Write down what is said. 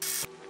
you